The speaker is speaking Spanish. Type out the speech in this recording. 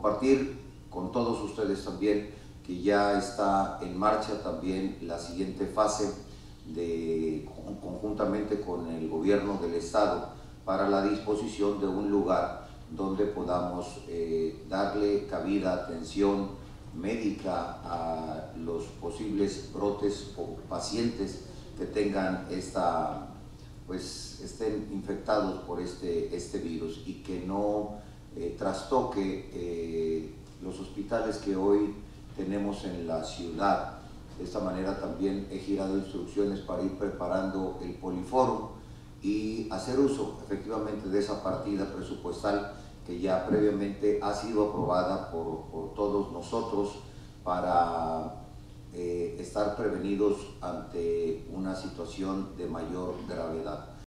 Compartir con todos ustedes también que ya está en marcha también la siguiente fase de, conjuntamente con el gobierno del estado para la disposición de un lugar donde podamos eh, darle cabida, atención médica a los posibles brotes o pacientes que tengan esta, pues estén infectados por este, este virus y que no eh, trastoque eh, los hospitales que hoy tenemos en la ciudad. De esta manera también he girado instrucciones para ir preparando el poliforo y hacer uso efectivamente de esa partida presupuestal que ya previamente ha sido aprobada por, todos nosotros para eh, estar prevenidos ante una situación de mayor gravedad.